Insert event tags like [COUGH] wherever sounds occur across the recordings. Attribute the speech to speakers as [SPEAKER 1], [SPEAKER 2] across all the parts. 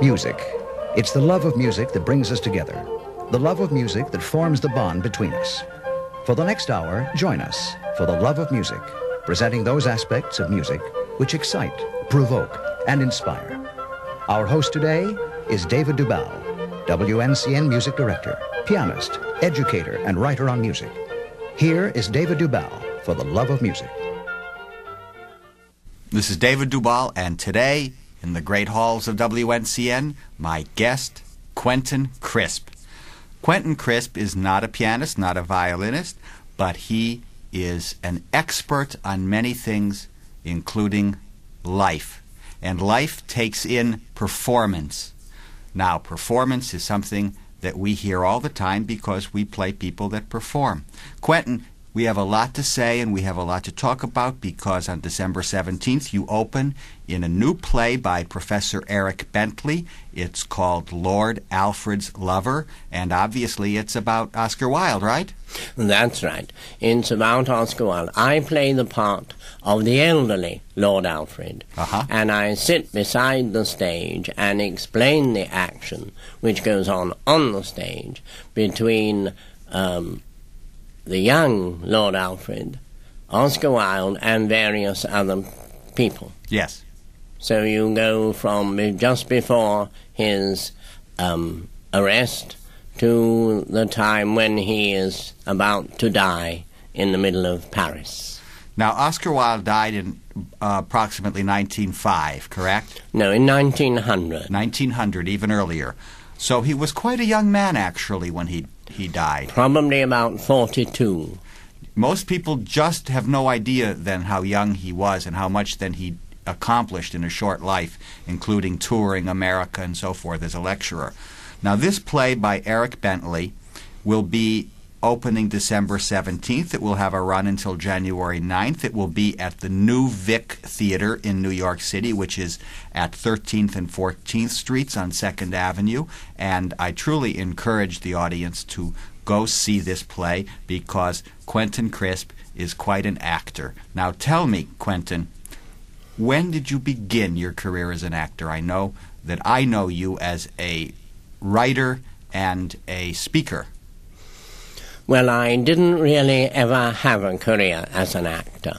[SPEAKER 1] Music. It's the love of music that brings us together. The love of music that forms the bond between us. For the next hour, join us for the love of music, presenting those aspects of music which excite, provoke, and inspire. Our host today is David Dubal, WNCN music director, pianist, educator, and writer on music. Here is David Dubal for the love of music.
[SPEAKER 2] This is David Dubal, and today, in the great halls of WNCN, my guest, Quentin Crisp. Quentin Crisp is not a pianist, not a violinist, but he is an expert on many things, including life. And life takes in performance. Now, performance is something that we hear all the time because we play people that perform. Quentin, we have a lot to say and we have a lot to talk about because on December 17th you open in a new play by Professor Eric Bentley. It's called Lord Alfred's Lover, and obviously it's about Oscar Wilde, right?
[SPEAKER 3] That's right. It's about Oscar Wilde. I play the part of the elderly Lord Alfred,
[SPEAKER 2] Uh-huh.
[SPEAKER 3] and I sit beside the stage and explain the action which goes on on the stage between um, the young Lord Alfred, Oscar Wilde, and various other people.
[SPEAKER 2] Yes.
[SPEAKER 3] So you go from just before his um, arrest to the time when he is about to die in the middle of Paris.
[SPEAKER 2] Now, Oscar Wilde died in uh, approximately 1905, correct?
[SPEAKER 3] No, in 1900.
[SPEAKER 2] 1900, even earlier. So he was quite a young man, actually, when he, he died.
[SPEAKER 3] Probably about 42.
[SPEAKER 2] Most people just have no idea then how young he was and how much then he accomplished in a short life, including touring America and so forth as a lecturer. Now, this play by Eric Bentley will be opening December 17th. It will have a run until January 9th. It will be at the New Vic Theater in New York City, which is at 13th and 14th Streets on 2nd Avenue. And I truly encourage the audience to go see this play because Quentin Crisp is quite an actor. Now, tell me, Quentin, when did you begin your career as an actor? I know that I know you as a writer and a speaker.
[SPEAKER 3] Well, I didn't really ever have a career as an actor.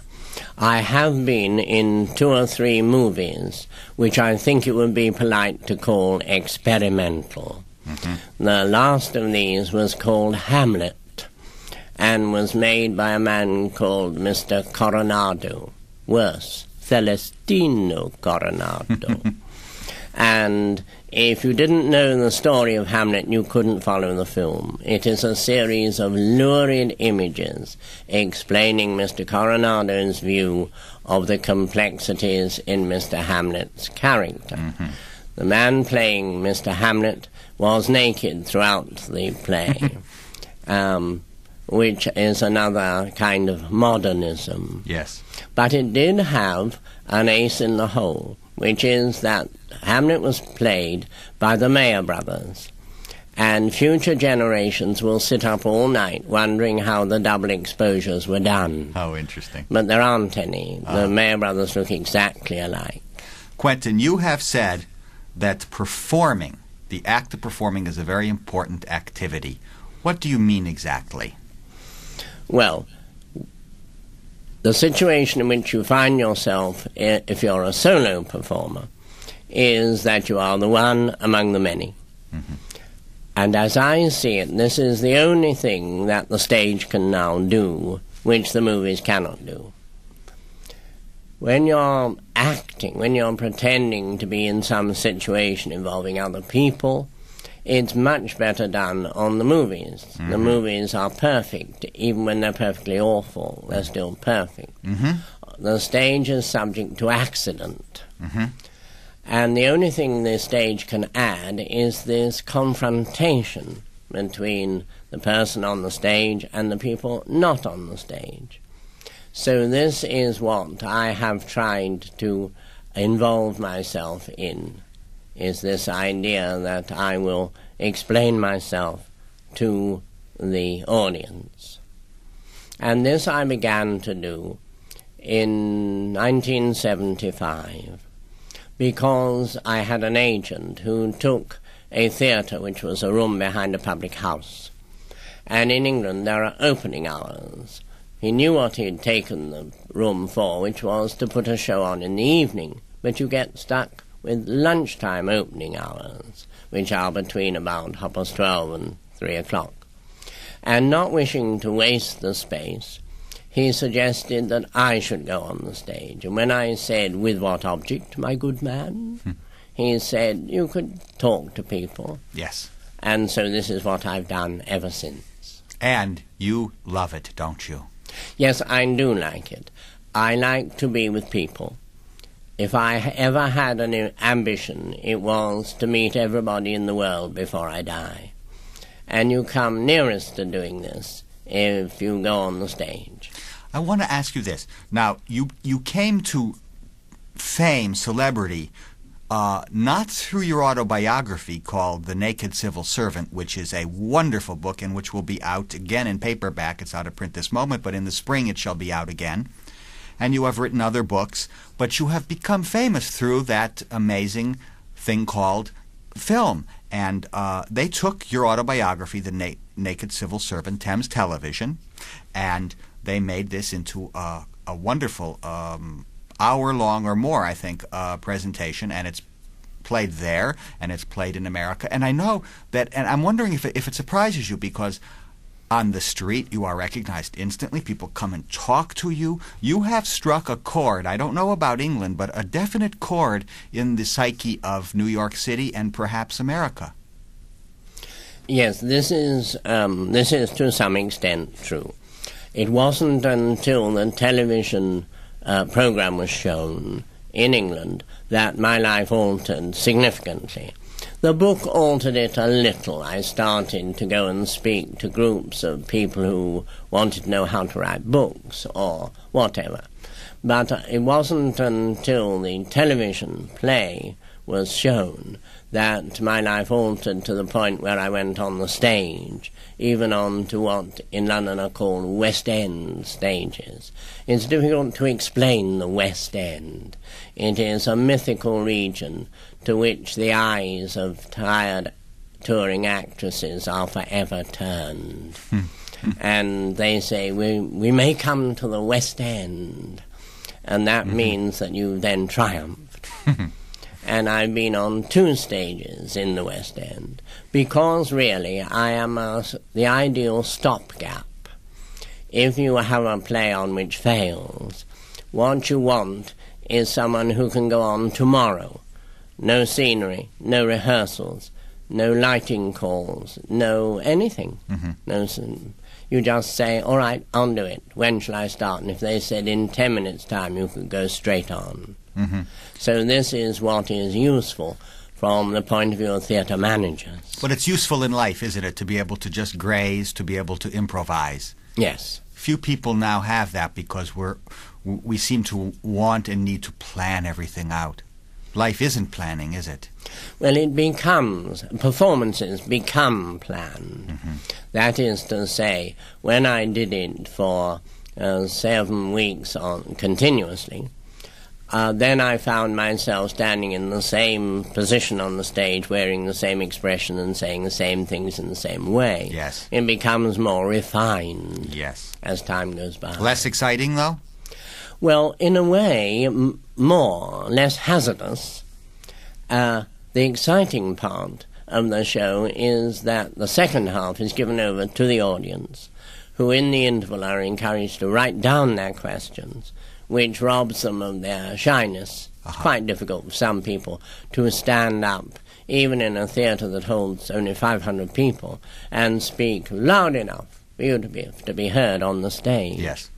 [SPEAKER 3] I have been in two or three movies, which I think it would be polite to call experimental. Mm-hmm. The last of these was called Hamlet, and was made by a man called Mr. Coronado. Worse, Celestino Coronado. [LAUGHS] and if you didn't know the story of Hamlet, you couldn't follow the film. It is a series of lurid images explaining Mr. Coronado's view of the complexities in Mr. Hamlet's character. The man playing Mr. Hamlet was naked throughout the play, [LAUGHS] um, which is another kind of modernism.
[SPEAKER 2] Yes.
[SPEAKER 3] But it did have an ace in the hole, which is that Hamlet was played by the Meyer brothers. And future generations will sit up all night wondering how the double exposures were done.
[SPEAKER 2] How interesting.
[SPEAKER 3] But there aren't any. The ah. Meyer brothers look exactly alike.
[SPEAKER 2] Quentin, you have said that performing, the act of performing, is a very important activity. What do you mean exactly?
[SPEAKER 3] Well, the situation in which you find yourself if you're a solo performer is that you are the one among the many. Mm-hmm. And as I see it, this is the only thing that the stage can now do, which the movies cannot do. When you're acting, when you're pretending to be in some situation involving other people, it's much better done on the movies. The mm-hmm. movies are perfect, even when they're perfectly awful, they're still perfect. Mm-hmm. The stage is subject to accident. Mm-hmm. And the only thing the stage can add is this confrontation between the person on the stage and the people not on the stage. So this is what I have tried to involve myself in, is this idea that I will explain myself to the audience. And this I began to do in 1975 because I had an agent who took a theatre which was a room behind a public house. And in England there are opening hours. He knew what he had taken the room for, which was to put a show on in the evening, but you get stuck with lunchtime opening hours, which are between about half past twelve and three o'clock. And not wishing to waste the space, he suggested that I should go on the stage. And when I said, With what object, my good man?
[SPEAKER 2] Hmm.
[SPEAKER 3] he said, You could talk to people.
[SPEAKER 2] Yes.
[SPEAKER 3] And so this is what I've done ever since.
[SPEAKER 2] And you love it, don't you?
[SPEAKER 3] Yes, I do like it. I like to be with people. If I ever had an ambition, it was to meet everybody in the world before I die. And you come nearest to doing this if you go on the stage.
[SPEAKER 2] I want to ask you this. Now, you you came to fame, celebrity, uh, not through your autobiography called The Naked Civil Servant, which is a wonderful book and which will be out again in paperback. It's out of print this moment, but in the spring it shall be out again. And you have written other books, but you have become famous through that amazing thing called film. And uh, they took your autobiography, The Na- Naked Civil Servant, Thames Television, and they made this into a, a wonderful um, hour long or more, I think, uh, presentation, and it's played there and it's played in America. And I know that, and I'm wondering if it, if it surprises you because on the street you are recognized instantly. People come and talk to you. You have struck a chord. I don't know about England, but a definite chord in the psyche of New York City and perhaps America.
[SPEAKER 3] Yes, this is um, this is to some extent true. It wasn't until the television uh, program was shown in England that my life altered significantly. The book altered it a little. I started to go and speak to groups of people who wanted to know how to write books or whatever. But it wasn't until the television play was shown that my life altered to the point where I went on the stage, even on to what in London are called West End stages. It's difficult to explain the West End. It is a mythical region to which the eyes of tired touring actresses are forever turned. and they say, we, we may come to the West End. And that
[SPEAKER 2] Mm-hmm.
[SPEAKER 3] means that you then triumphed. and I've been on two stages in the West End because really I am a, the ideal stopgap. If you have a play on which fails, what you want is someone who can go on tomorrow. No scenery, no rehearsals, no lighting calls, no anything. Mm-hmm. No, you just say, all right, I'll do it. When shall I start? And if they said in ten minutes' time, you could go straight on. Mm-hmm. So this is what is useful from the point of view of theatre managers.
[SPEAKER 2] But it's useful in life, isn't it, to be able to just graze, to be able to improvise?
[SPEAKER 3] Yes.
[SPEAKER 2] Few people now have that because we're we seem to want and need to plan everything out. Life isn't planning, is it?
[SPEAKER 3] Well, it becomes, performances become planned. That is to say, when I did it for uh, seven weeks on continuously, uh, then I found myself standing in the same position on the stage, wearing the same expression and saying the same things in the same way.
[SPEAKER 2] Yes.
[SPEAKER 3] It becomes more refined
[SPEAKER 2] Yes.
[SPEAKER 3] as time goes by.
[SPEAKER 2] Less exciting, though?
[SPEAKER 3] Well, in a way, m- more, less hazardous. Uh, the exciting part of the show is that the second half is given over to the audience, who in the interval are encouraged to write down their questions, which robs them of their shyness. It's quite difficult for some people to stand up, even in a theatre that holds only 500 people, and speak loud enough for you to be, to be heard on the stage.
[SPEAKER 2] Yes.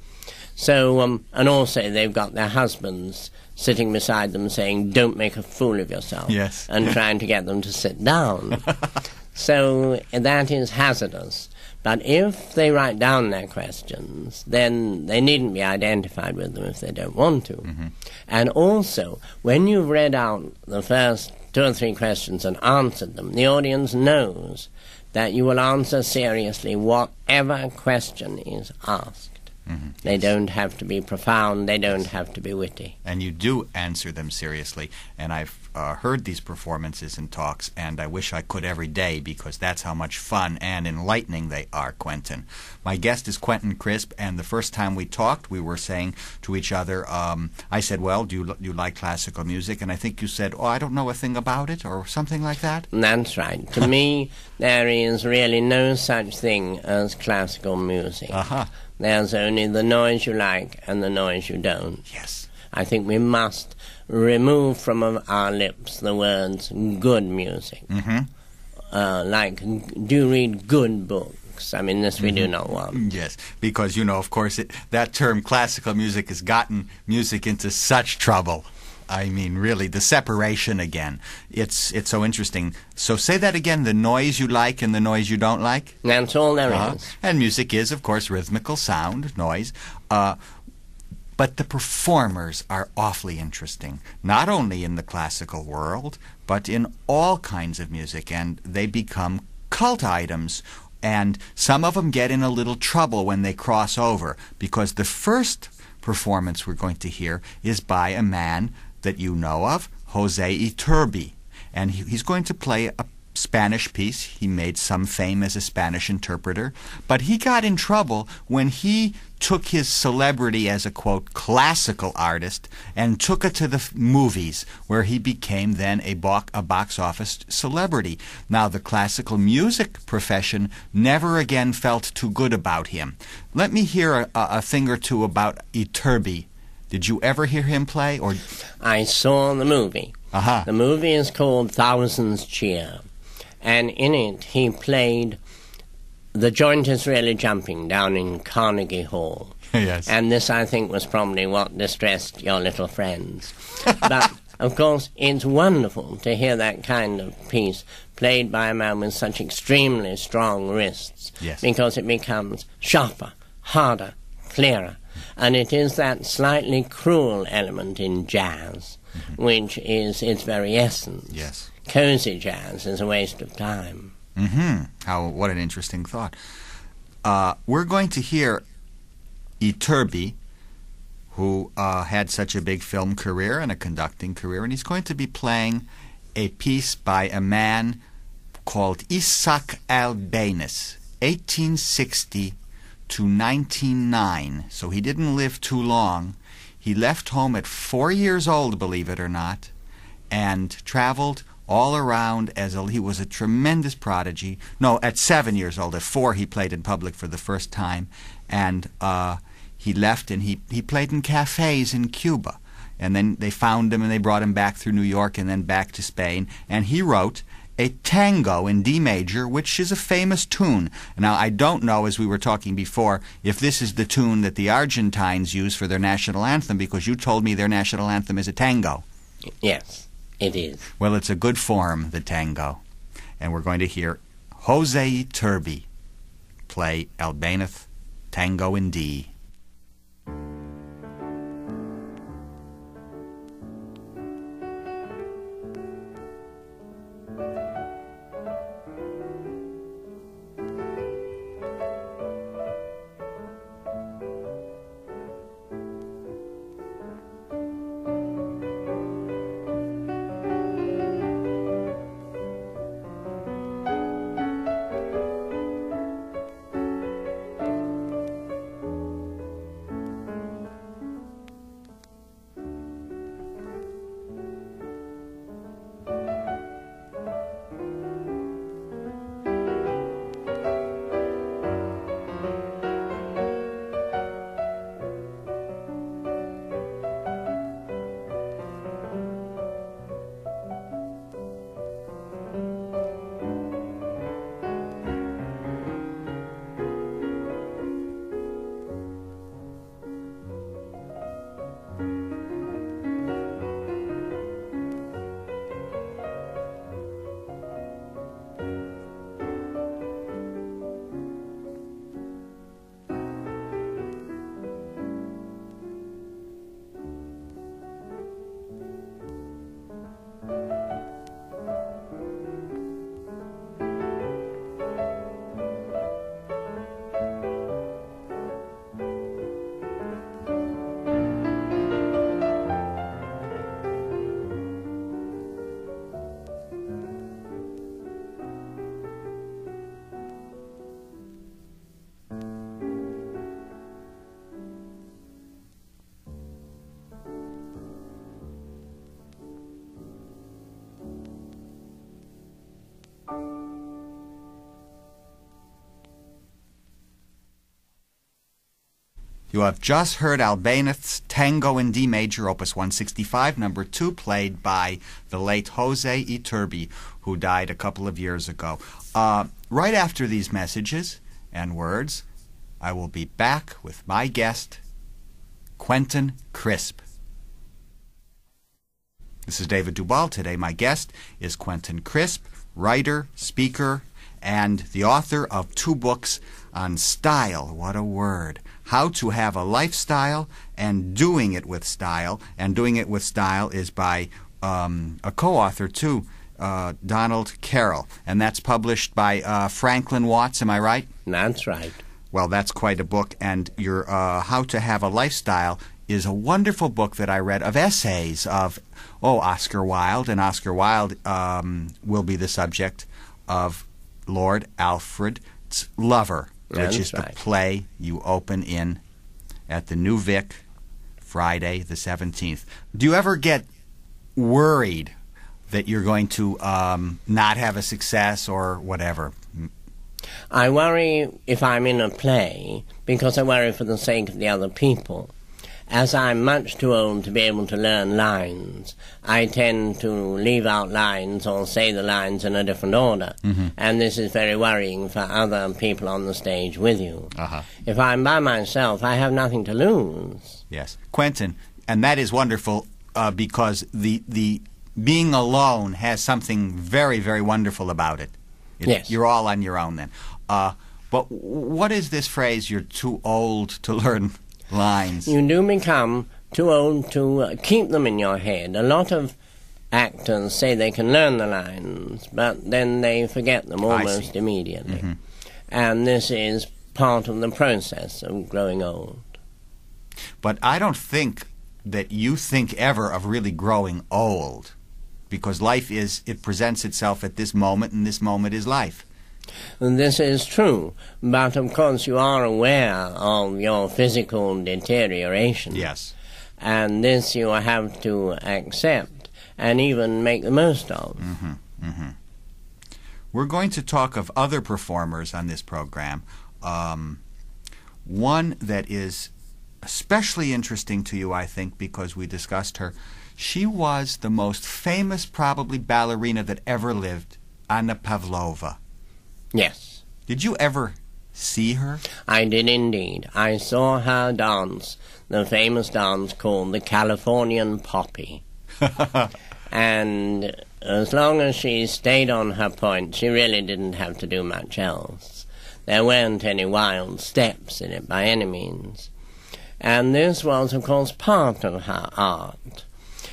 [SPEAKER 3] So, um, and also they've got their husbands sitting beside them saying, "Don't make a fool of yourself,"
[SPEAKER 2] Yes.
[SPEAKER 3] and trying to get them to sit down. [LAUGHS] so that is hazardous. But if they write down their questions, then they needn't be identified with them if they don't want to. And also, when you've read out the first two or three questions and answered them, the audience knows that you will answer seriously whatever question is asked. They don't have to be profound. They don't have to be witty.
[SPEAKER 2] and you do answer them seriously. And I've uh, heard these performances and talks, and I wish I could every day because that's how much fun and enlightening they are, Quentin. My guest is Quentin Crisp, and the first time we talked, we were saying to each other, um, I said, Well, do you, do you like classical music? And I think you said, Oh, I don't know a thing about it, or something like that.
[SPEAKER 3] That's right. To [LAUGHS] me, there is really no such thing as classical music.
[SPEAKER 2] Uh huh.
[SPEAKER 3] There's only the noise you like and the noise you don't.
[SPEAKER 2] Yes.
[SPEAKER 3] I think we must remove from our lips the words good music.
[SPEAKER 2] Mm-hmm.
[SPEAKER 3] Uh, like, do you read good books? I mean, this we do not want.
[SPEAKER 2] Yes, because you know, of course, it, that term classical music has gotten music into such trouble. I mean, really, the separation again. It's it's so interesting. So say that again: the noise you like and the noise you don't like.
[SPEAKER 3] That's all there is.
[SPEAKER 2] Uh-huh. And music is, of course, rhythmical sound, noise. Uh, but the performers are awfully interesting, not only in the classical world, but in all kinds of music, and they become cult items. And some of them get in a little trouble when they cross over, because the first performance we're going to hear is by a man that you know of, Jose Iturbi. And he, he's going to play a Spanish piece. He made some fame as a Spanish interpreter, but he got in trouble when he took his celebrity as a quote classical artist and took it to the movies, where he became then a, bo- a box office celebrity. Now, the classical music profession never again felt too good about him. Let me hear a, a thing or two about Iturbi. Did you ever hear him play? Or
[SPEAKER 3] I saw the movie.
[SPEAKER 2] aha,
[SPEAKER 3] The movie is called Thousands Cheer, and in it he played The Joint is Really Jumping down in Carnegie Hall. [LAUGHS]
[SPEAKER 2] yes,
[SPEAKER 3] And this, I think, was probably what distressed your little friends. [LAUGHS] but, of course, it's wonderful to hear that kind of piece played by a man with such extremely strong wrists.
[SPEAKER 2] Yes.
[SPEAKER 3] Because it becomes sharper, harder, clearer. And it is that slightly cruel element in jazz, which is its very essence.
[SPEAKER 2] yes.
[SPEAKER 3] Cozy jazz is a waste of time.
[SPEAKER 2] Mm-hmm. How what an interesting thought. Uh, we're going to hear Iturbi, who uh, had such a big film career and a conducting career, and he's going to be playing a piece by a man called Isaac Albéniz, 1860 to 1909. So he didn't live too long. He left home at four years old, believe it or not, and traveled all around as a, he was a tremendous prodigy. No, at seven years old. At four, he played in public for the first time, and uh, he left and he, he played in cafes in Cuba. And then they found him and they brought him back through New York and then back to Spain. And he wrote a tango in D major, which is a famous tune. Now, I don't know, as we were talking before, if this is the tune that the Argentines use for their national anthem, because you told me their national anthem is a tango.
[SPEAKER 3] Yes, it is.
[SPEAKER 2] Well, it's a good form, the tango. And we're going to hear Jose Iturbi play Albéniz Tango in D. You have just heard Albéniz Tango in D major, opus 165, number 2, played by the late Jose Iturbi, who died a couple of years ago. Uh, right after these messages and words, I will be back with my guest, Quentin Crisp. This is David Dubal. Today, my guest is Quentin Crisp, writer, speaker, and the author of two books on style. What a word! How to have a lifestyle and doing it with style. And doing it with style is by um, a co author, too, uh, Donald Carroll. And that's published by uh, Franklin Watts, am I right?
[SPEAKER 3] That's right.
[SPEAKER 2] Well, that's quite a book. And your uh, How to Have a Lifestyle is a wonderful book that I read of essays of, oh, Oscar Wilde. And Oscar Wilde um, will be the subject of Lord Alfred's Lover which is right. the play you open in at the New Vic Friday the 17th. Do you ever get worried that you're going to um, not have a success or whatever?
[SPEAKER 3] I worry if I'm in a play because I worry for the sake of the other people. As I'm much too old to be able to learn lines, I tend to leave out lines or say the lines in a different order. Mm-hmm. And this is very worrying for other people on the stage with you. Uh-huh. If I'm by myself, I have nothing to lose.
[SPEAKER 2] Yes. Quentin, and that is wonderful uh, because the, the being alone has something very, very wonderful about it. it
[SPEAKER 3] yes.
[SPEAKER 2] You're all on your own then. Uh, but what is this phrase, you're too old to learn lines.
[SPEAKER 3] You do become too old to uh, keep them in your head. A lot of actors say they can learn the lines, but then they forget them almost immediately. Mm-hmm. And this is part of the process of growing old.
[SPEAKER 2] But I don't think that you think ever of really growing old because life is, it presents itself at this moment, and this moment is life.
[SPEAKER 3] This is true, but of course you are aware of your physical deterioration.
[SPEAKER 2] Yes.
[SPEAKER 3] And this you have to accept and even make the most of.
[SPEAKER 2] Mm-hmm, mm-hmm. We're going to talk of other performers on this program. Um, one that is especially interesting to you, I think, because we discussed her. She was the most famous, probably, ballerina that ever lived, Anna Pavlova.
[SPEAKER 3] Yes.
[SPEAKER 2] Did you ever see her?
[SPEAKER 3] I did indeed. I saw her dance, the famous dance called the Californian Poppy. [LAUGHS] and as long as she stayed on her point, she really didn't have to do much else. There weren't any wild steps in it by any means. And this was, of course, part of her art.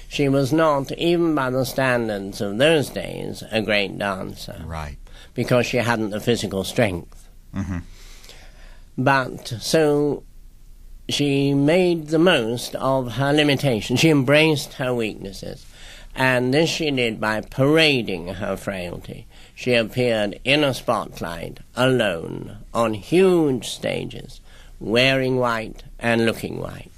[SPEAKER 3] She was not, even by the standards of those days, a great dancer.
[SPEAKER 2] Right
[SPEAKER 3] because she hadn't the physical strength. Mm-hmm. But so she made the most of her limitations. She embraced her weaknesses. And this she did by parading her frailty. She appeared in a spotlight, alone, on huge stages, wearing white and looking white.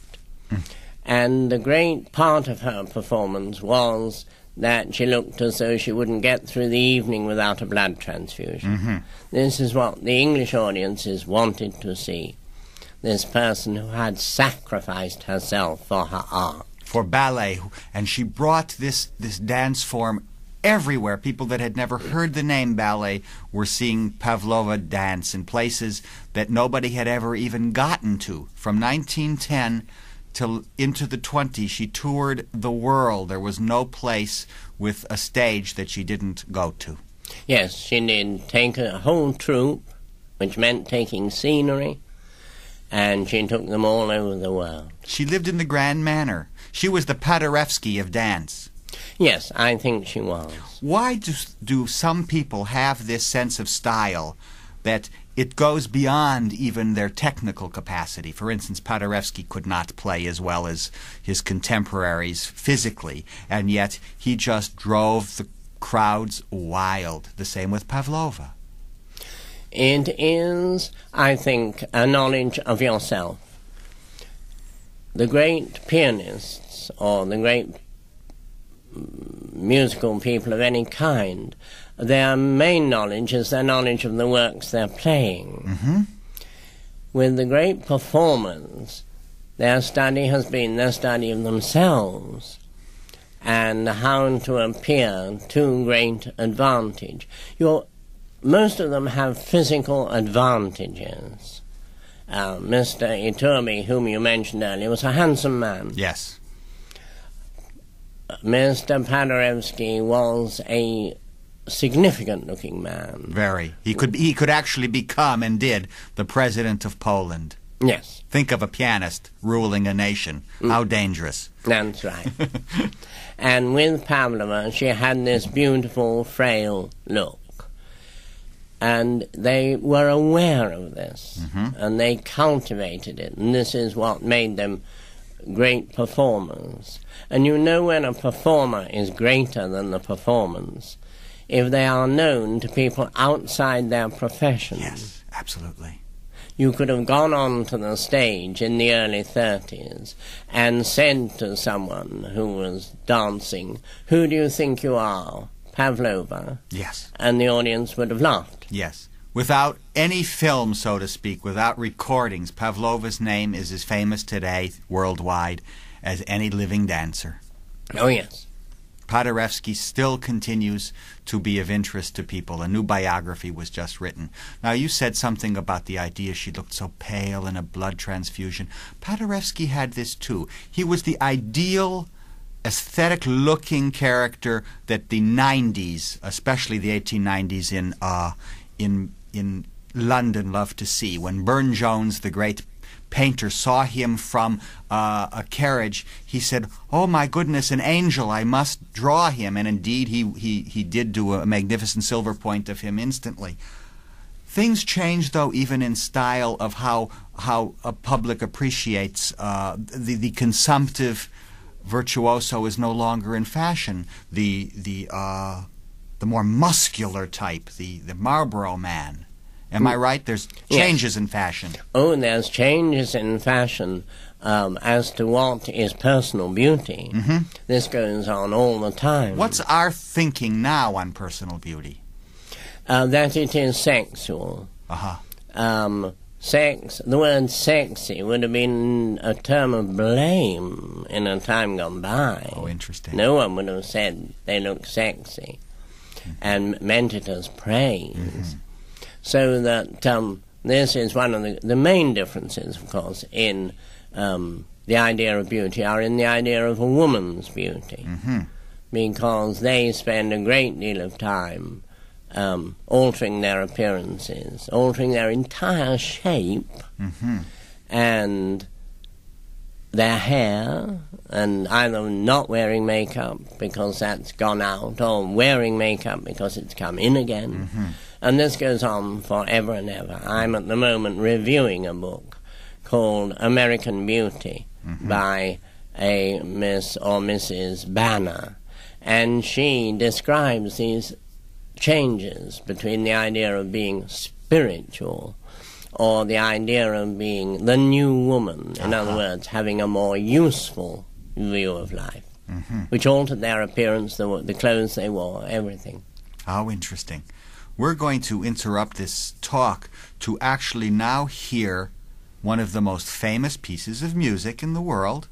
[SPEAKER 3] Mm. And the great part of her performance was that she looked as though she wouldn't get through the evening without a blood transfusion. Mm-hmm. This is what the English audiences wanted to see. This person who had sacrificed herself for her art.
[SPEAKER 2] For ballet. And she brought this, this dance form everywhere. People that had never heard the name ballet were seeing Pavlova dance in places that nobody had ever even gotten to. From 1910 till into the 20s, she toured the world. There was no place with a stage that she didn't go to.
[SPEAKER 3] Yes, she did take a whole troupe, which meant taking scenery, and she took them all over the world.
[SPEAKER 2] She lived in the Grand Manner. She was the Paderewski of dance.
[SPEAKER 3] Yes, I think she was.
[SPEAKER 2] Why do, do some people have this sense of style that it goes beyond even their technical capacity. For instance, Paderewski could not play as well as his contemporaries physically, and yet he just drove the crowds wild. The same with Pavlova.
[SPEAKER 3] It is, I think, a knowledge of yourself. The great pianists or the great mm, musical people of any kind, their main knowledge is their knowledge of the works they're playing.
[SPEAKER 2] Mm-hmm.
[SPEAKER 3] With the great performers, their study has been their study of themselves and how to appear to great advantage. You're, most of them have physical advantages. Uh, Mr. Iturbi, whom you mentioned earlier, was a handsome man.
[SPEAKER 2] Yes.
[SPEAKER 3] Mr. Paderewski was a significant looking man.
[SPEAKER 2] Very. He could he could actually become and did the president of Poland.
[SPEAKER 3] Yes,
[SPEAKER 2] Think of a pianist ruling a nation. Mm. How dangerous.
[SPEAKER 3] that's right. [LAUGHS] and with Pavlova, she had this beautiful, frail look. And they were aware of this, mm-hmm. and they cultivated it, and this is what made them great performers. And you know when a performer is greater than the performance if they are known to people outside their profession.
[SPEAKER 2] Yes, absolutely.
[SPEAKER 3] You could have gone on to the stage in the early 30s and said to someone who was dancing, Who do you think you are? Pavlova.
[SPEAKER 2] Yes.
[SPEAKER 3] And the audience would have laughed.
[SPEAKER 2] Yes. Without any film, so to speak, without recordings, Pavlova's name is as famous today worldwide as any living dancer.
[SPEAKER 3] Oh, yes.
[SPEAKER 2] Paderewski still continues to be of interest to people. A new biography was just written. Now, you said something about the idea she looked so pale in a blood transfusion. Paderewski had this too. He was the ideal aesthetic looking character that the 90s, especially the 1890s in uh, in in London loved to see. When Burne Jones, the great painter, saw him from uh, a carriage, he said, "Oh my goodness, an angel! I must draw him." And indeed, he he he did do a magnificent silver point of him instantly. Things change, though, even in style of how how a public appreciates uh, the the consumptive virtuoso is no longer in fashion. The the uh, the more muscular type, the the Marlboro man. Am I right? There's
[SPEAKER 3] Yes.
[SPEAKER 2] changes in fashion.
[SPEAKER 3] Oh, there's changes in fashion um, as to what is personal beauty. This goes on all the time.
[SPEAKER 2] What's our thinking now on personal beauty?
[SPEAKER 3] Uh, that it is sexual.
[SPEAKER 2] Uh huh.
[SPEAKER 3] um, sex, the word sexy would have been a term of blame in a time gone by.
[SPEAKER 2] Oh, interesting.
[SPEAKER 3] No one would have said they look sexy and meant it as praise.
[SPEAKER 2] Mm-hmm.
[SPEAKER 3] So that um, this is one of the, the main differences, of course, in um, the idea of beauty, are in the idea of a woman's beauty.
[SPEAKER 2] Mm-hmm.
[SPEAKER 3] Because they spend a great deal of time um, altering their appearances, altering their entire shape,
[SPEAKER 2] Mm-hmm.
[SPEAKER 3] and their hair, and either not wearing makeup because that's gone out, or wearing makeup because it's come in again. And this goes on forever and ever. I'm at the moment reviewing a book called American Beauty mm-hmm. by a Miss or Mrs. Banner, and she describes these changes between the idea of being spiritual or the idea of being the new woman, in uh-huh. other words, having a more useful view of life, mm-hmm. which altered their appearance, the, the clothes they wore, everything.
[SPEAKER 2] How interesting. We're going to interrupt this talk to actually now hear one of the most famous pieces of music in the world.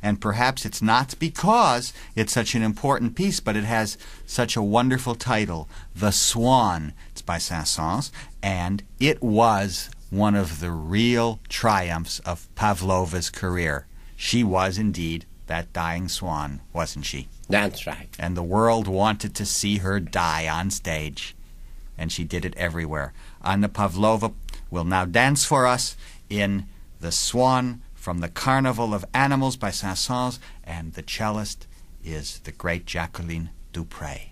[SPEAKER 2] And perhaps it's not because it's such an important piece, but it has such a wonderful title The Swan. It's by Saint-Saëns, and it was one of the real triumphs of Pavlova's career. She was indeed that dying swan, wasn't she?
[SPEAKER 3] That's right.
[SPEAKER 2] and the world wanted to see her die on stage. And she did it everywhere. Anna Pavlova will now dance for us in The Swan from the Carnival of Animals by Saint-Saëns, and the cellist is the great Jacqueline du Pré.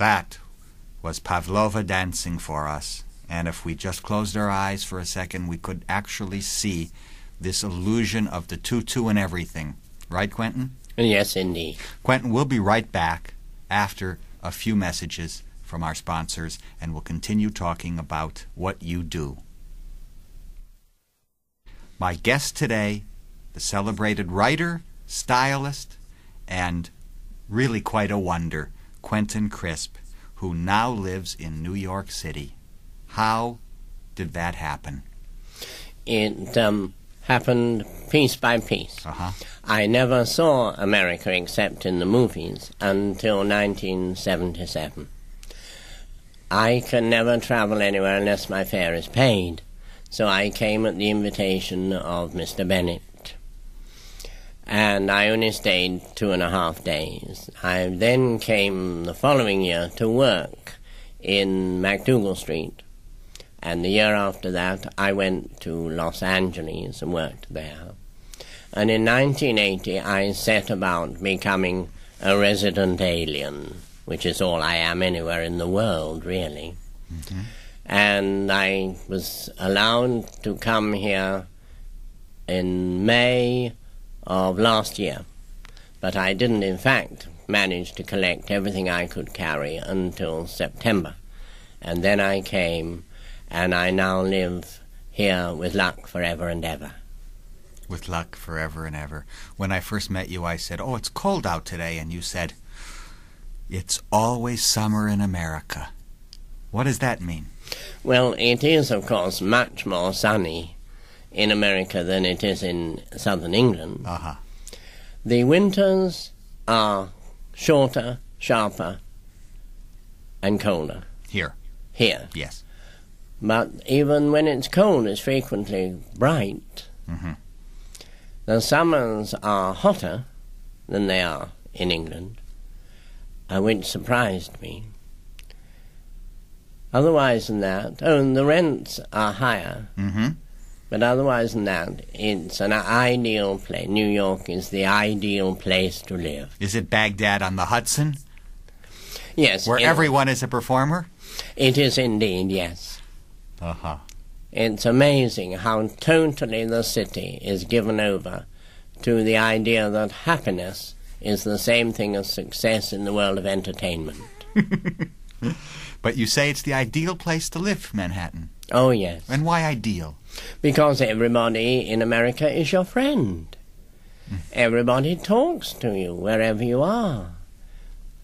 [SPEAKER 2] That was Pavlova dancing for us. And if we just closed our eyes for a second, we could actually see this illusion of the tutu and everything. Right, Quentin?
[SPEAKER 3] Yes, indeed.
[SPEAKER 2] Quentin, we'll be right back after a few messages from our sponsors, and we'll continue talking about what you do. My guest today, the celebrated writer, stylist, and really quite a wonder, Quentin Crisp, who now lives in New York City. How did that happen?
[SPEAKER 3] It um, happened piece by piece.
[SPEAKER 2] Uh-huh.
[SPEAKER 3] I never saw America except in the movies until 1977. I can never travel anywhere unless my fare is paid, so I came at the invitation of Mr. Bennett. And I only stayed two and a half days. I then came the following year to work in MacDougal Street. And the year after that, I went to Los Angeles and worked there. And in 1980, I set about becoming a resident alien, which is all I am anywhere in the world, really. And I was allowed to come here in May of last year. But I didn't, in fact, manage to collect everything I could carry until September. And then I came, and I now live here with luck forever and ever.
[SPEAKER 2] With luck forever and ever. When I first met you, I said, Oh, it's cold out today. And you said, It's always summer in America. What does that mean?
[SPEAKER 3] Well, it is, of course, much more sunny in America than it is in southern England.
[SPEAKER 2] Uh huh.
[SPEAKER 3] The winters are shorter, sharper, and colder
[SPEAKER 2] Here,
[SPEAKER 3] here.
[SPEAKER 2] yes.
[SPEAKER 3] But even when it's cold, it's frequently bright.
[SPEAKER 2] Mhm.
[SPEAKER 3] The summers are hotter than they are in England, uh, which surprised me. Otherwise than that, oh, and the rents are higher,
[SPEAKER 2] Mm-hmm.
[SPEAKER 3] But otherwise than that, it's an ideal place. New York is the ideal place to live.
[SPEAKER 2] Is it Baghdad on the Hudson,
[SPEAKER 3] Yes,
[SPEAKER 2] where everyone is a performer?
[SPEAKER 3] it is indeed, yes.
[SPEAKER 2] Uh huh.
[SPEAKER 3] It's amazing how totally the city is given over to the idea that happiness is the same thing as success in the world of entertainment. [LAUGHS]
[SPEAKER 2] But you say it's the ideal place to live, Manhattan.
[SPEAKER 3] Oh, yes.
[SPEAKER 2] And why ideal?
[SPEAKER 3] Because everybody in America is your friend. Everybody talks to you wherever you are.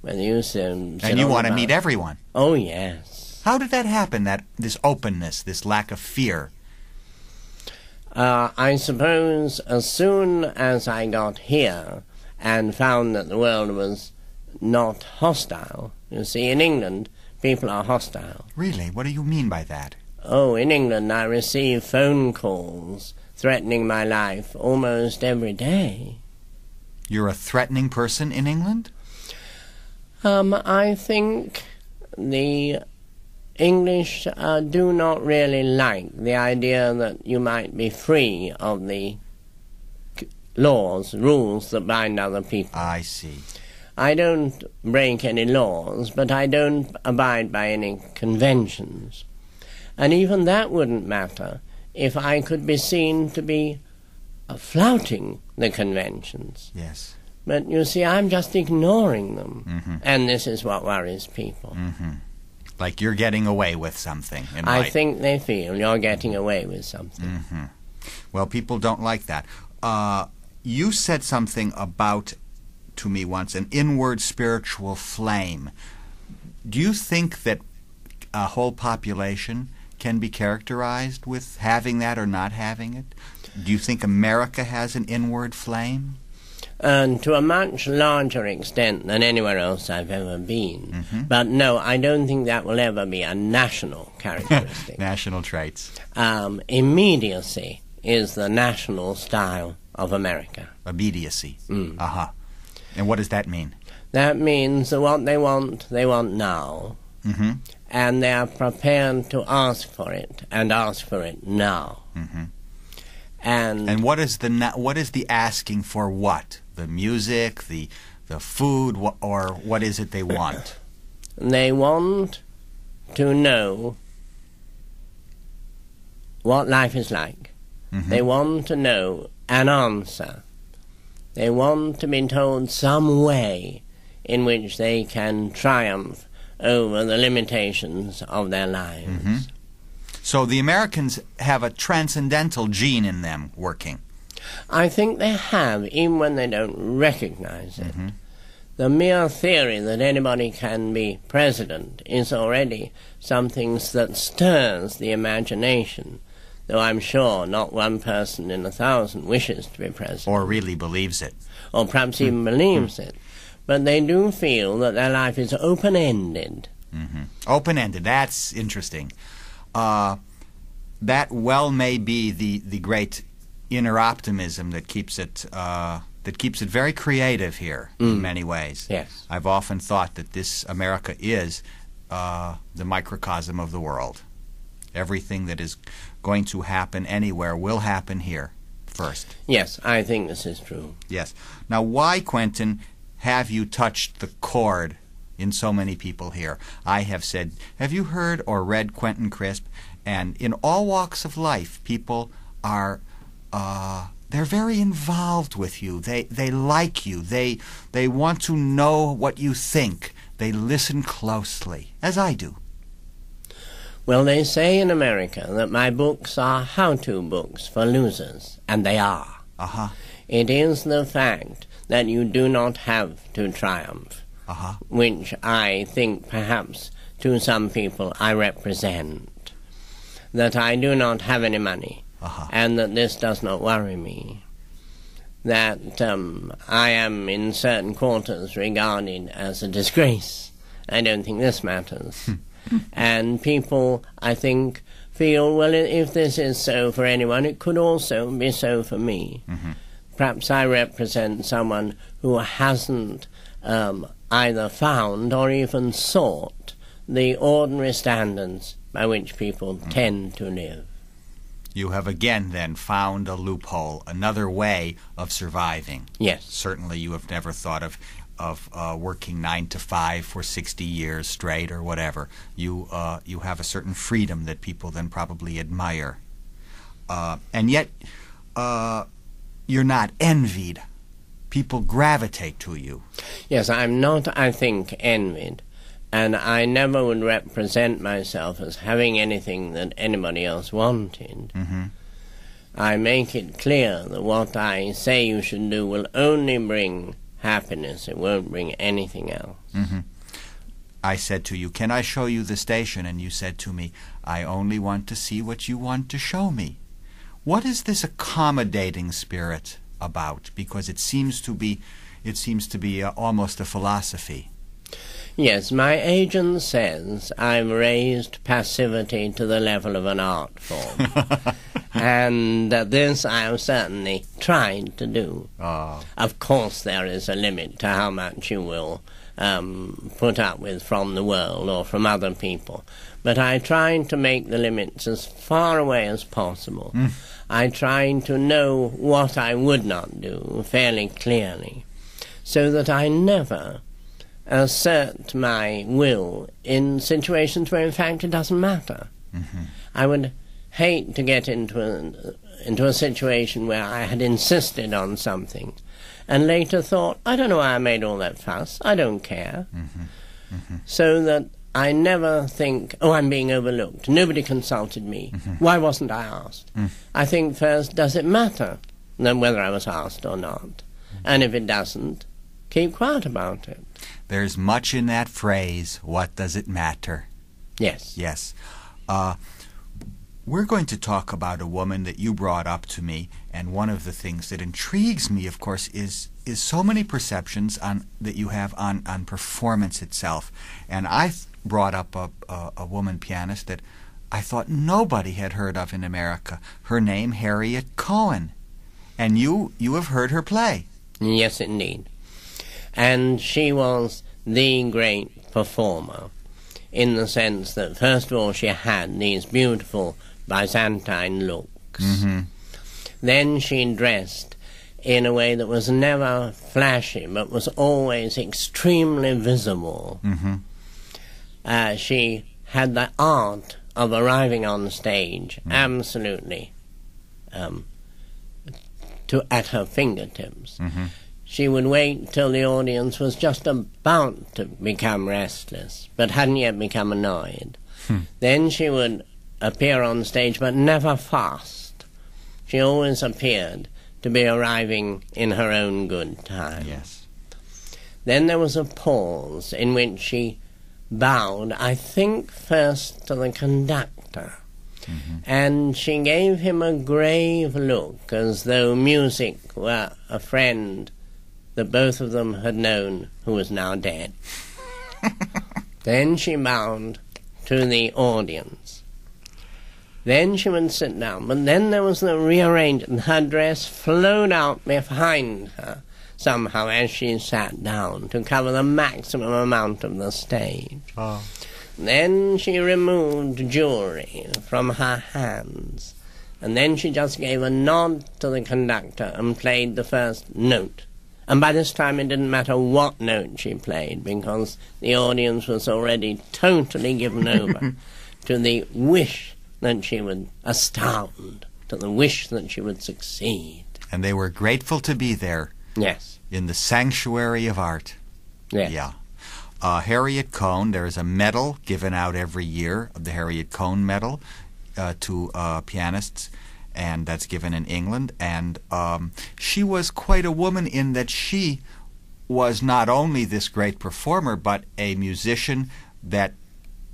[SPEAKER 3] Whether you sit,
[SPEAKER 2] And you want to meet everyone.
[SPEAKER 3] Oh, yes.
[SPEAKER 2] How did that happen? That this openness, this lack of fear.
[SPEAKER 3] Uh, I suppose as soon as I got here and found that the world was not hostile, you see, in England, people are hostile.
[SPEAKER 2] Really? What do you mean by that?
[SPEAKER 3] Oh, in England, I receive phone calls threatening my life almost every day.
[SPEAKER 2] You're a threatening person in England?
[SPEAKER 3] Um, I think the English uh, do not really like the idea that you might be free of the laws, rules that bind other people.
[SPEAKER 2] I see.
[SPEAKER 3] I don't break any laws, but I don't abide by any conventions. And even that wouldn't matter if I could be seen to be uh, flouting the conventions.
[SPEAKER 2] Yes.
[SPEAKER 3] But you see, I'm just ignoring them.
[SPEAKER 2] Mm-hmm.
[SPEAKER 3] And this is what worries people.
[SPEAKER 2] Mm-hmm. Like you're getting away with something. In
[SPEAKER 3] I
[SPEAKER 2] life.
[SPEAKER 3] think they feel you're getting away with something.
[SPEAKER 2] Mm-hmm. Well, people don't like that. Uh, you said something about to me once an inward spiritual flame. Do you think that a whole population can be characterized with having that or not having it? Do you think America has an inward flame?
[SPEAKER 3] And to a much larger extent than anywhere else I've ever been.
[SPEAKER 2] Mhm.
[SPEAKER 3] But no, I don't think that will ever be a national [LAUGHS] characteristic.
[SPEAKER 2] National traits.
[SPEAKER 3] um, immediacy is the national style of America.
[SPEAKER 2] Immediacy.
[SPEAKER 3] Mm.
[SPEAKER 2] Uh huh. And what does that mean?
[SPEAKER 3] That means that what they want, they want now.
[SPEAKER 2] Mm-hmm.
[SPEAKER 3] And they are prepared to ask for it, and ask for it now.
[SPEAKER 2] Mm-hmm.
[SPEAKER 3] And,
[SPEAKER 2] And what is the what is the asking for? What the music, the the food, or what is it they want? [COUGHS]
[SPEAKER 3] They want to know what life is like.
[SPEAKER 2] Mhm.
[SPEAKER 3] They want to know an answer. They want to be told some way in which they can triumph over the limitations of their lives. Mm-hmm.
[SPEAKER 2] So the Americans have a transcendental gene in them working.
[SPEAKER 3] I think they have, even when they don't recognize it. Mm-hmm. The mere theory that anybody can be president is already something that stirs the imagination, though I'm sure not one person in a thousand wishes to be president,
[SPEAKER 2] Or really believes it.
[SPEAKER 3] or perhaps even mm. believes mm. it. But they do feel that their life is open ended.
[SPEAKER 2] Open ended. That's interesting. Uh, that well may be the, the great inner optimism that keeps it uh, that keeps it very creative here in many ways.
[SPEAKER 3] Yes.
[SPEAKER 2] I've often thought that this America is uh, the microcosm of the world. Everything that is going to happen anywhere will happen here first.
[SPEAKER 3] Yes, I think this is true.
[SPEAKER 2] Yes. Now, why, Quentin, have you touched the chord in so many people here? I have said, have you heard or read Quentin Crisp? And in all walks of life, people are. Uh, they're very involved with you. They they like you. They they want to know what you think. They listen closely, as I do.
[SPEAKER 3] Well, they say in America that my books are how to books for losers, and they are.
[SPEAKER 2] Uh huh.
[SPEAKER 3] It is the fact that you do not have to triumph,
[SPEAKER 2] Uh huh.
[SPEAKER 3] which I think perhaps to some people I represent. That I do not have any money,
[SPEAKER 2] Uh-huh.
[SPEAKER 3] and that this does not worry me. That um, I am in certain quarters regarded as a disgrace. I don't think this matters. and people, I think, feel, well, if this is so for anyone, it could also be so for me. Perhaps I represent someone who hasn't um, either found or even sought the ordinary standards by which people tend to live.
[SPEAKER 2] You have again then found a loophole, another way of surviving.
[SPEAKER 3] Yes.
[SPEAKER 2] certainly you have never thought of of uh, working nine to five for sixty years straight or whatever. You uh, you have a certain freedom that people then probably admire, uh, and yet uh, you're not envied. People gravitate to you.
[SPEAKER 3] Yes, I'm not, I think, envied. And I never would represent myself as having anything that anybody else wanted.
[SPEAKER 2] Mhm.
[SPEAKER 3] I make it clear that what I say you should do will only bring happiness, it won't bring anything else.
[SPEAKER 2] I said to you, "Can I show you the station?" And you said to me, "I only want to see what you want to show me." What is this accommodating spirit about? Because it seems to be, it seems to be uh, almost a philosophy.
[SPEAKER 3] Yes, my agent says I've raised passivity to the level of an art form. [LAUGHS] and uh, this I have certainly tried to do.
[SPEAKER 2] Oh,
[SPEAKER 3] Of course, there is a limit to how much you will um, put up with from the world or from other people. But I try to make the limits as far away as possible. I try to know what I would not do fairly clearly, so that I never assert my will in situations where, in fact, it doesn't matter. Mm-hmm. I would hate to get into a, into a situation where I had insisted on something and later thought, I don't know why I made all that fuss, I don't care. Mm-hmm. Mm-hmm. So that I never think, oh, I'm being overlooked, nobody consulted me, why wasn't I asked? Mm. I think first, does it matter then whether I was asked or not? Mm. And if it doesn't, keep quiet about it.
[SPEAKER 2] There's much in that phrase. What does it matter?
[SPEAKER 3] Yes.
[SPEAKER 2] Yes. Uh, we're going to talk about a woman that you brought up to me, and one of the things that intrigues me, of course, is is so many perceptions on that you have on on performance itself. And I brought up a, a a woman pianist that I thought nobody had heard of in America. Her name Harriet Cohen, and you you have heard her play.
[SPEAKER 3] Yes, indeed. And she was the great performer in the sense that, first of all, she had these beautiful Byzantine looks. Then she dressed in a way that was never flashy, but was always extremely visible. uh, she had the art of arriving on stage absolutely um, to at her fingertips. She would wait till the audience was just about to become restless, but hadn't yet become annoyed. Hmm. Then she would appear on stage, but never fast. She always appeared to be arriving in her own good time.
[SPEAKER 2] Yes.
[SPEAKER 3] Then there was a pause in which she bowed, I think first to the conductor, mm-hmm. and she gave him a grave look as though music were a friend that both of them had known who was now dead. [LAUGHS] then she bowed to the audience. Then she would sit down, but then there was the rearrangement. Her dress flowed out behind her somehow as she sat down to cover the maximum amount of the stage. Ah. Then she removed jewelry from her hands, and then she just gave a nod to the conductor and played the first note. And by this time it didn't matter what note she played because the audience was already totally given over [LAUGHS] to the wish that she would astound, to the wish that she would succeed.
[SPEAKER 2] And they were grateful to be there
[SPEAKER 3] Yes,
[SPEAKER 2] in the sanctuary of art.
[SPEAKER 3] yes.
[SPEAKER 2] Yeah. Uh, Harriet Cohen, there is a medal given out every year, the Harriet Cohen Medal, uh, to uh, pianists, and that's given in England. And um, she was quite a woman in that she was not only this great performer, but a musician that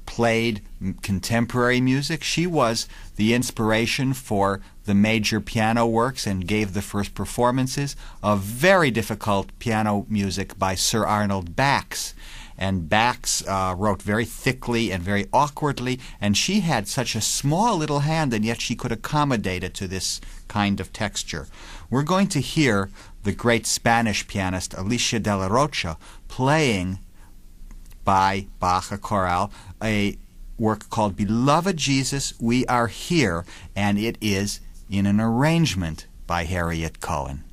[SPEAKER 2] played contemporary music. She was the inspiration for the major piano works and gave the first performances of very difficult piano music by Sir Arnold Bax. And Bax uh, wrote very thickly and very awkwardly, and she had such a small little hand, and yet she could accommodate it to this kind of texture. We're going to hear the great Spanish pianist Alicia de Larrocha playing by Bach a chorale, a work called Beloved Jesus, We Are Here, and it is in an arrangement by Harriet Cohen.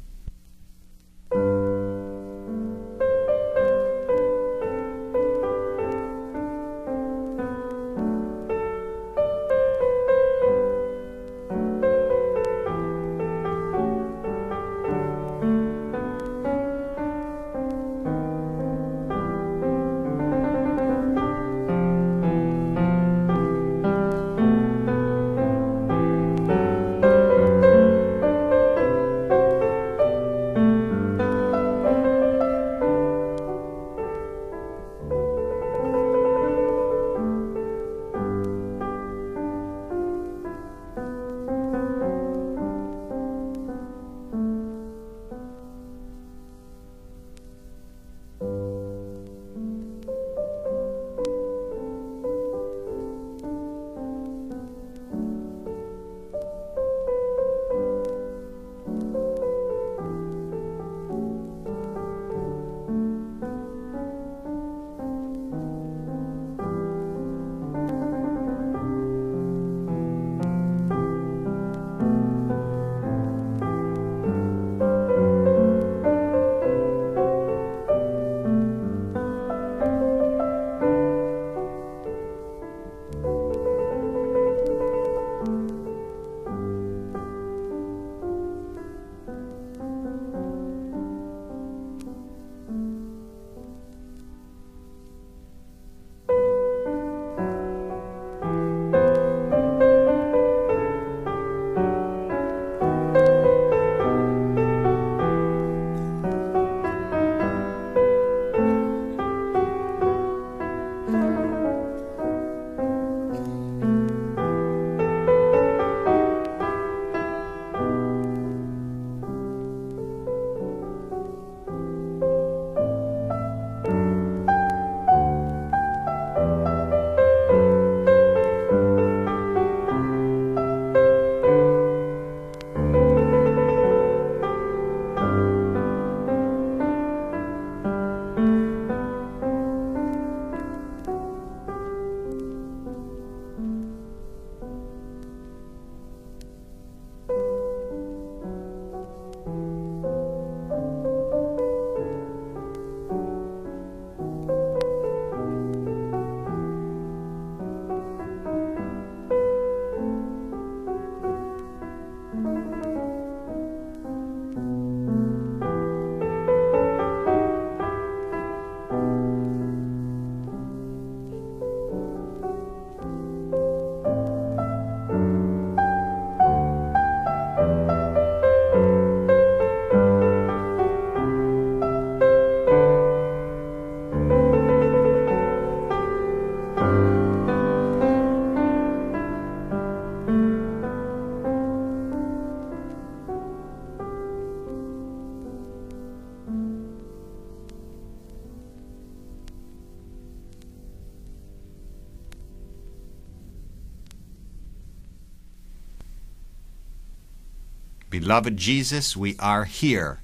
[SPEAKER 2] Beloved Jesus, we are here.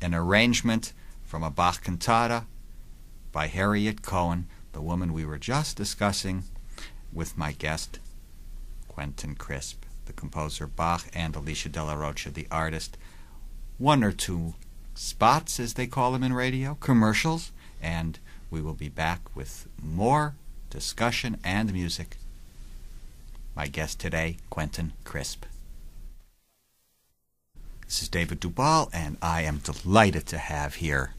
[SPEAKER 2] An arrangement from a Bach cantata by Harriet Cohen, the woman we were just discussing with my guest, Quentin Crisp, the composer Bach, and Alicia de Larrocha, the artist. One or two spots, as they call them in radio, commercials, and we will be back with more discussion and music. My guest today, Quentin Crisp. This is David Dubal, and I am delighted to have here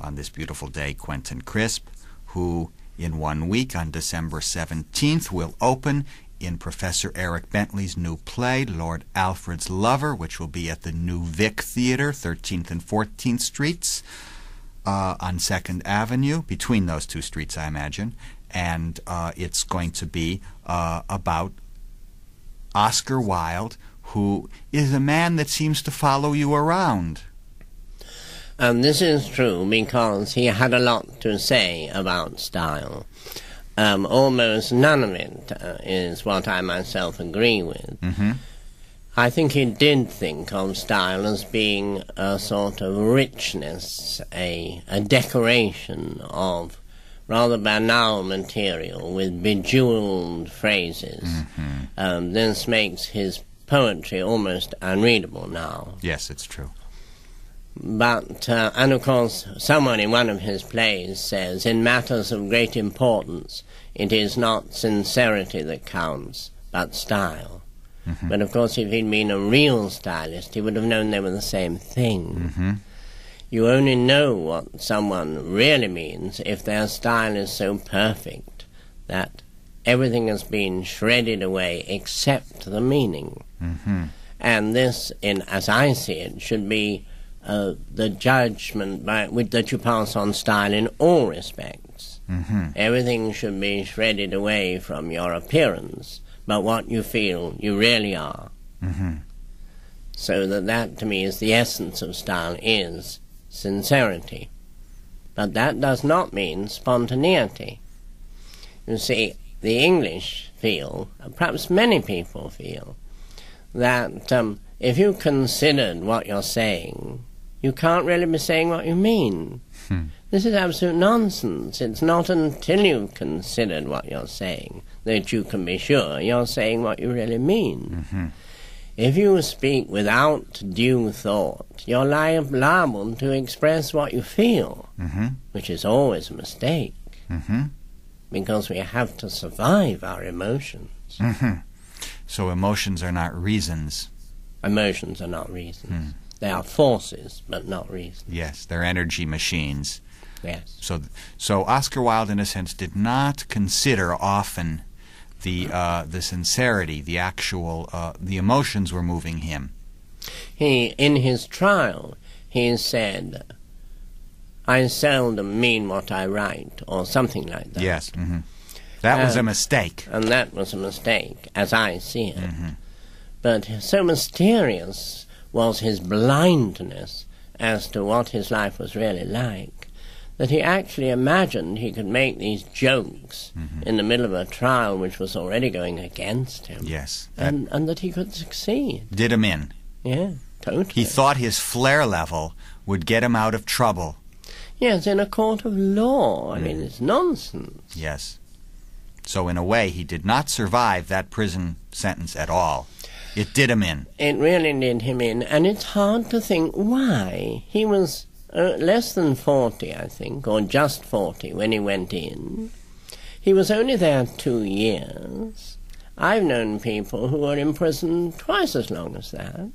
[SPEAKER 2] on this beautiful day Quentin Crisp, who in one week on December 17th will open in Professor Eric Bentley's new play, Lord Alfred's Lover, which will be at the New Vic Theater, 13th and 14th Streets, uh, on 2nd Avenue, between those two streets, I imagine. And uh, it's going to be uh, about Oscar Wilde, who is a man that seems to follow you around.
[SPEAKER 3] And this is true because he had a lot to say about style. Um, almost none of it uh, is what I myself agree with.
[SPEAKER 2] Mm-hmm.
[SPEAKER 3] I think he did think of style as being a sort of richness, a, a decoration of rather banal material with bejeweled phrases.
[SPEAKER 2] Mm-hmm.
[SPEAKER 3] Um, this makes his poetry almost unreadable now.
[SPEAKER 2] Yes, it's true.
[SPEAKER 3] But, uh, and of course, someone in one of his plays says, in matters of great importance, it is not sincerity that counts, but style.
[SPEAKER 2] Mhm.
[SPEAKER 3] But of course, if he'd been a real stylist, he would have known they were the same thing.
[SPEAKER 2] Mm-hmm.
[SPEAKER 3] You only know what someone really means if their style is so perfect that everything has been shredded away except the meaning.
[SPEAKER 2] Mm-hmm.
[SPEAKER 3] And this, in as I see it, should be uh, the judgment by, with, that you pass on style in all respects.
[SPEAKER 2] Mm-hmm.
[SPEAKER 3] Everything should be shredded away from your appearance, but what you feel you really are.
[SPEAKER 2] Mm-hmm.
[SPEAKER 3] So that that to me is the essence of style is sincerity. But that does not mean spontaneity. You see, the English feel, and perhaps many people feel, that um, if you considered what you're saying, you can't really be saying what you mean.
[SPEAKER 2] Hmm.
[SPEAKER 3] This is absolute nonsense. It's not until you've considered what you're saying that you can be sure you're saying what you really mean.
[SPEAKER 2] Mm-hmm.
[SPEAKER 3] If you speak without due thought, you're liable to express what you feel,
[SPEAKER 2] Mm-hmm.
[SPEAKER 3] which is always a mistake,
[SPEAKER 2] Mm-hmm.
[SPEAKER 3] Because we have to survive our emotions.
[SPEAKER 2] Mm-hmm. So emotions are not reasons.
[SPEAKER 3] Emotions are not reasons.
[SPEAKER 2] Hmm.
[SPEAKER 3] They are forces, but not reasons.
[SPEAKER 2] Yes, they're energy machines.
[SPEAKER 3] Yes.
[SPEAKER 2] So, so Oscar Wilde, in a sense, did not consider often the uh, the sincerity, the actual, uh, the emotions were moving him.
[SPEAKER 3] He, in his trial, he said, I seldom mean what I write, or something like that.
[SPEAKER 2] Yes, hmm that was a mistake.
[SPEAKER 3] And that was a mistake, as I see it.
[SPEAKER 2] hmm
[SPEAKER 3] But so mysterious was his blindness as to what his life was really like that he actually imagined he could make these jokes
[SPEAKER 2] Mhm.
[SPEAKER 3] in the middle of a trial which was already going against him,
[SPEAKER 2] Yes, that
[SPEAKER 3] and, and that he could succeed.
[SPEAKER 2] did him in.
[SPEAKER 3] Yeah, totally.
[SPEAKER 2] He thought his flair level would get him out of trouble.
[SPEAKER 3] Yes, in a court of law. I mean,
[SPEAKER 2] Mm.
[SPEAKER 3] it's nonsense.
[SPEAKER 2] Yes. So in a way, he did not survive that prison sentence at all. It did him in.
[SPEAKER 3] It really did him in, and it's hard to think why. He was uh, less than 40, I think, or just 40 when he went in. He was only there two years. I've known people who were in prison twice as long as that.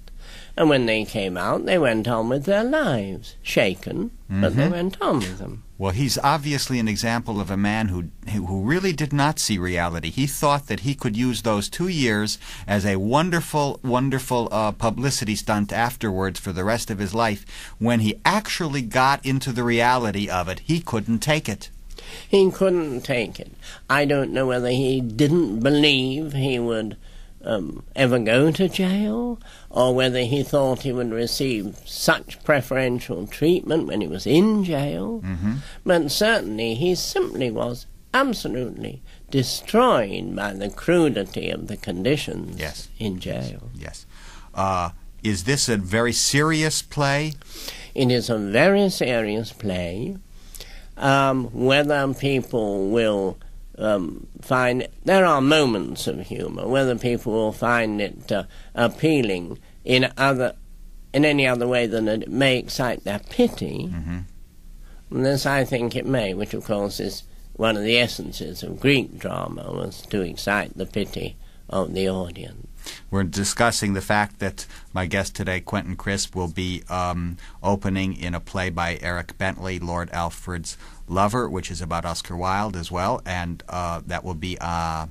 [SPEAKER 3] And when they came out, they went on with their lives, shaken, but they
[SPEAKER 2] Mhm.
[SPEAKER 3] went on with them.
[SPEAKER 2] Well, he's obviously an example of a man who who really did not see reality. He thought that he could use those two years as a wonderful, wonderful uh, publicity stunt afterwards for the rest of his life. When he actually got into the reality of it, he couldn't take it.
[SPEAKER 3] He couldn't take it. I don't know whether he didn't believe he would um, ever go to jail, or whether he thought he would receive such preferential treatment when he was in jail.
[SPEAKER 2] Mm-hmm.
[SPEAKER 3] But certainly he simply was absolutely destroyed by the crudity of the conditions
[SPEAKER 2] Yes.
[SPEAKER 3] in jail.
[SPEAKER 2] Yes. Uh, is this a very serious play?
[SPEAKER 3] It is a very serious play. Um, whether people will um, find there are moments of humour. Whether people will find it uh, appealing in other in any other way than that it may excite their pity,
[SPEAKER 2] Mm-hmm.
[SPEAKER 3] this I think it may, which of course is one of the essences of Greek drama was to excite the pity the audience.
[SPEAKER 2] We're discussing the fact that my guest today, Quentin Crisp, will be um, opening in a play by Eric Bentley, Lord Alfred's Lover, which is about Oscar Wilde as well, and uh, that will be uh,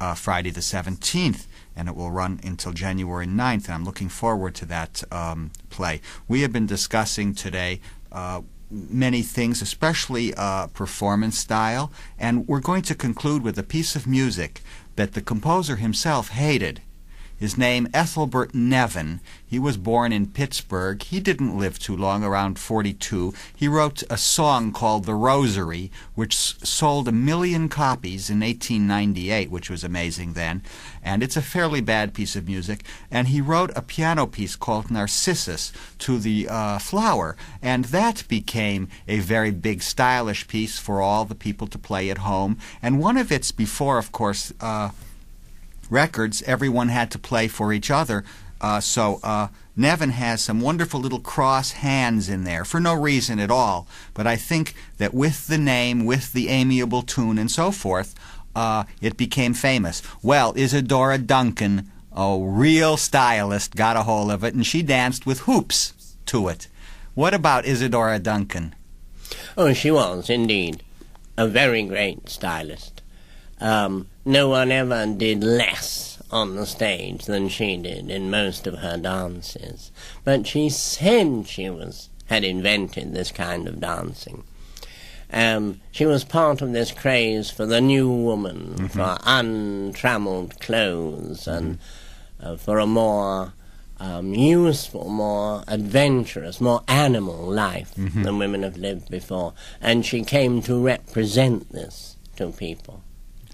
[SPEAKER 2] uh, Friday the 17th, and it will run until January 9th, and I'm looking forward to that um, play. We have been discussing today uh, many things, especially uh, performance style, and we're going to conclude with a piece of music that the composer himself hated. His name, Ethelbert Nevin. He was born in Pittsburgh. He didn't live too long, around 42. He wrote a song called The Rosary, which sold a million copies in 1898, which was amazing then. And it's a fairly bad piece of music. And he wrote a piano piece called Narcissus to the uh, flower. And that became a very big, stylish piece for all the people to play at home. And one of its before, of course, uh, records, everyone had to play for each other. Uh, so uh, Nevin has some wonderful little cross hands in there for no reason at all. But I think that with the name, with the amiable tune, and so forth, uh, it became famous. Well, Isadora Duncan, a real stylist, got a hold of it, and she danced with hoops to it. What about Isadora Duncan?
[SPEAKER 3] Oh, she was indeed a very great stylist. Um, no one ever did less on the stage than she did in most of her dances. But she said she was had invented this kind of dancing. Um, she was part of this craze for the new woman, for untrammeled clothes, and uh, for a more um, useful, more adventurous, more animal life than women have lived before. And she came to represent this to people.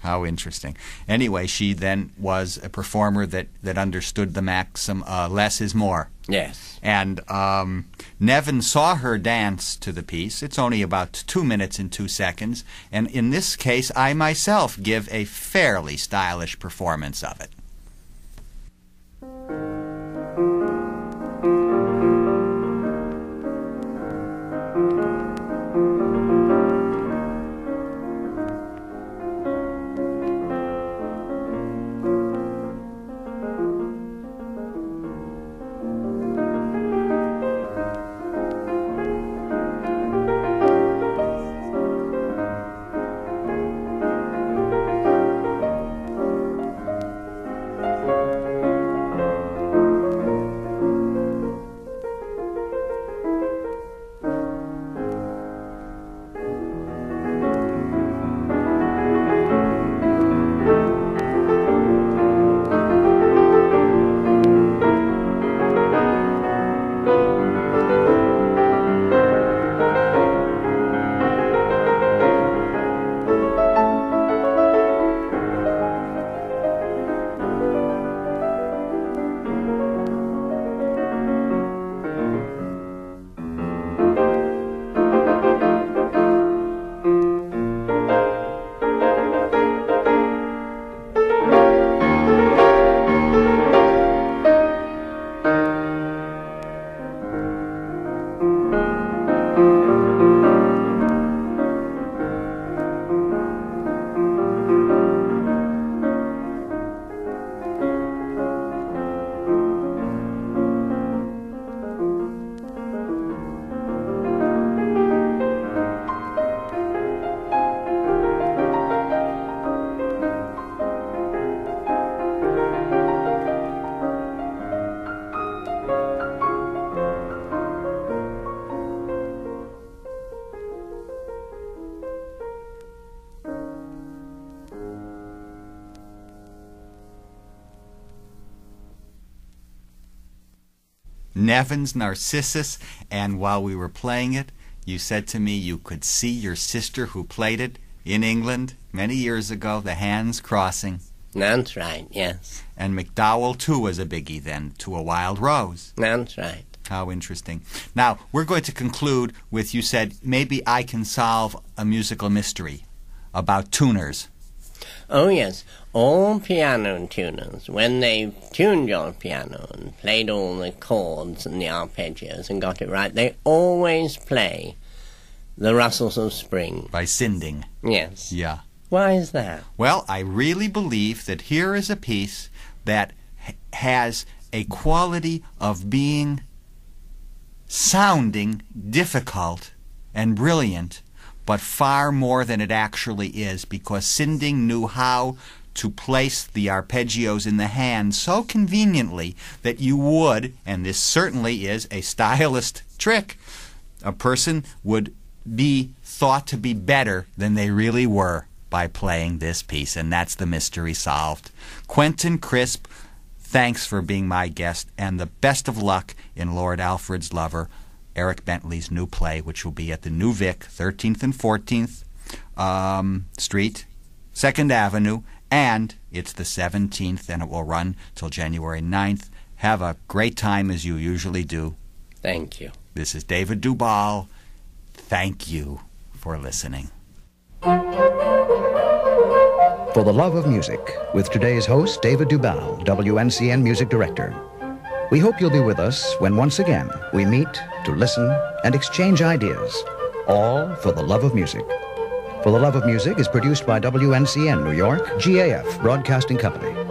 [SPEAKER 2] How interesting. Anyway, she then was a performer that, that understood the maxim uh, less is more.
[SPEAKER 3] Yes.
[SPEAKER 2] And um, Nevin saw her dance to the piece. It's only about two minutes and two seconds. And in this case, I myself give a fairly stylish performance of it. Nevin's Narcissus, and while we were playing it, you said to me you could see your sister who played it in England many years ago, the hands crossing.
[SPEAKER 3] That's right, yes.
[SPEAKER 2] And MacDowell, too, was a biggie then, to a wild rose.
[SPEAKER 3] That's right.
[SPEAKER 2] How interesting. Now, we're going to conclude with you said, maybe I can solve a musical mystery about tuners.
[SPEAKER 3] Oh, yes. All piano tuners, when they've tuned your piano and played all the chords and the arpeggios and got it right, they always play the rustles of spring.
[SPEAKER 2] By Sinding.
[SPEAKER 3] Yes.
[SPEAKER 2] Yeah.
[SPEAKER 3] Why is that?
[SPEAKER 2] Well, I really believe that here is a piece that has a quality of being sounding difficult and brilliant, but far more than it actually is, because Sinding knew how to place the arpeggios in the hand so conveniently that you would, and this certainly is a stylist trick, a person would be thought to be better than they really were by playing this piece, and that's the mystery solved. Quentin Crisp, thanks for being my guest, and the best of luck in Lord Alfred's Lover, Eric Bentley's new play, which will be at the New Vic, 13th and 14th um, Street, 2nd Avenue, and it's the 17th, and it will run till January 9th. Have a great time as you usually do.
[SPEAKER 3] Thank you.
[SPEAKER 2] This is David Dubal. Thank you for listening.
[SPEAKER 1] For the Love of Music, with today's host, David Dubal, WNCN Music Director. We hope you'll be with us when once again we meet to listen and exchange ideas, all for the love of music. For the Love of Music is produced by WNCN New York, GAF Broadcasting Company.